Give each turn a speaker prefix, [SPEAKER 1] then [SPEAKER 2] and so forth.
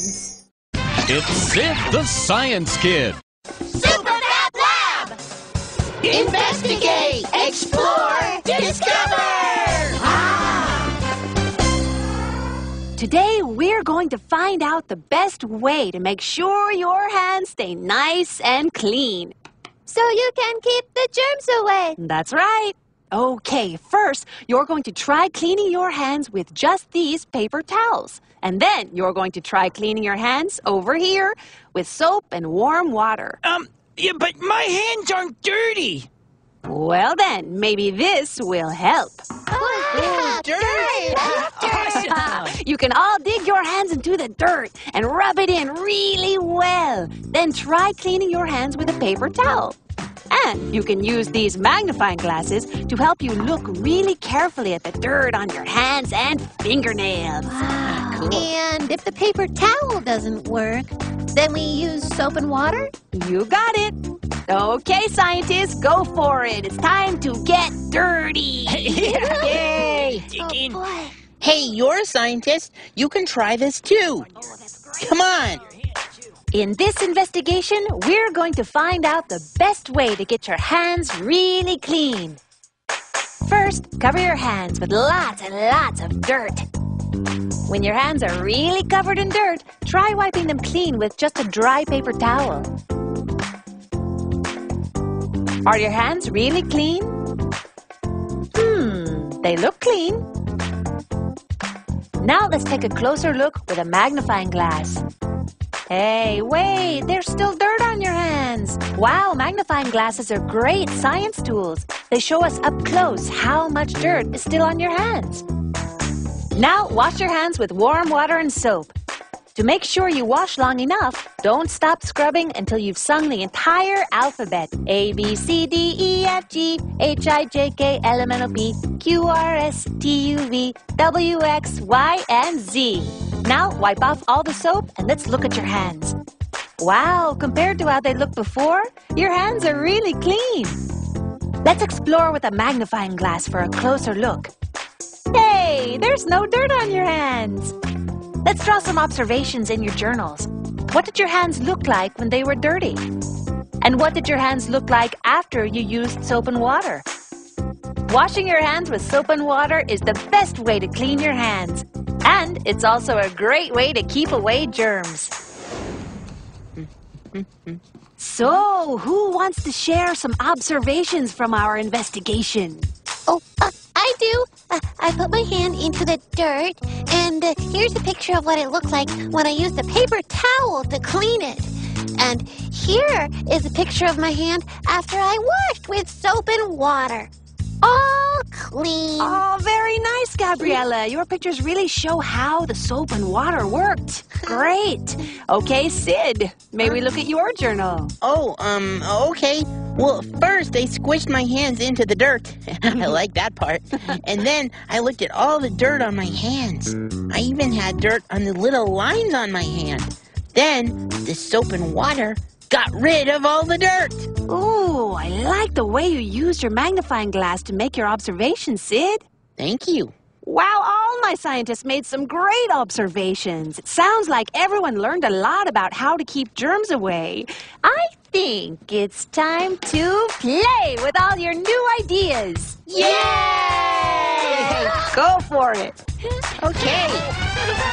[SPEAKER 1] hands.
[SPEAKER 2] It's Sid the Science Kid.
[SPEAKER 3] Super Fab Lab! Investigate, explore, discover! Ah.
[SPEAKER 1] Today, we're going to find out the best way to make sure your hands stay nice and clean.
[SPEAKER 4] So you can keep the germs away.
[SPEAKER 1] That's right. Okay, first, you're going to try cleaning your hands with just these paper towels. And then you're going to try cleaning your hands over here with soap and warm water.
[SPEAKER 5] Um, yeah, but my hands aren't dirty.
[SPEAKER 1] Well, then, maybe this will help.
[SPEAKER 4] Oh,
[SPEAKER 5] dirt.
[SPEAKER 1] you can all dig your hands into the dirt and rub it in really well. Then try cleaning your hands with a paper towel. And you can use these magnifying glasses to help you look really carefully at the dirt on your hands and fingernails. Wow!
[SPEAKER 4] And if the paper towel doesn't work, then we use soap and water?
[SPEAKER 1] You got it. Okay, scientists, go for it. It's time to get dirty.
[SPEAKER 5] Yay!
[SPEAKER 4] Oh, boy.
[SPEAKER 6] Hey, you're a scientist. You can try this too. Oh, Come on.
[SPEAKER 1] In this investigation, we're going to find out the best way to get your hands really clean. First, cover your hands with lots and lots of dirt. When your hands are really covered in dirt, try wiping them clean with just a dry paper towel. Are your hands really clean? Hmm, they look clean. Now let's take a closer look with a magnifying glass. Hey, wait, there's still dirt on your hands. Wow, magnifying glasses are great science tools. They show us up close how much dirt is still on your hands. Now, wash your hands with warm water and soap. To make sure you wash long enough, don't stop scrubbing until you've sung the entire alphabet A, B, C, D, E, F, G, H, I, J, K, L, M, N, O, P, Q, R, S, T, U, V, W, X, Y, and Z. Now, wipe off all the soap and let's look at your hands. Wow, compared to how they looked before, your hands are really clean. Let's explore with a magnifying glass for a closer look. Hey, there's no dirt on your hands. Let's draw some observations in your journals. What did your hands look like when they were dirty? And what did your hands look like after you used soap and water? Washing your hands with soap and water is the best way to clean your hands. And it's also a great way to keep away germs. So, who wants to share some observations from our investigation?
[SPEAKER 4] Oh, uh, I do. Uh, I put my hand into the dirt, and uh, here's a picture of what it looked like when I used a paper towel to clean it. And here is a picture of my hand after I washed with soap and water. All clean.
[SPEAKER 1] Oh, very nice, Gabriella. Your pictures really show how the soap and water worked. Great. Okay, Sid, may we look at your journal?
[SPEAKER 6] Oh, um, okay. Well, first they squished my hands into the dirt. I like that part. And then I looked at all the dirt on my hands. I even had dirt on the little lines on my hand. Then the soap and water got rid of all the dirt.
[SPEAKER 1] Ooh, I like the way you used your magnifying glass to make your observations, Sid.
[SPEAKER 6] Thank you.
[SPEAKER 1] Wow, all my scientists made some great observations. It sounds like everyone learned a lot about how to keep germs away. I think it's time to play with all your new ideas.
[SPEAKER 6] Yay!
[SPEAKER 1] Go for it.
[SPEAKER 6] Okay.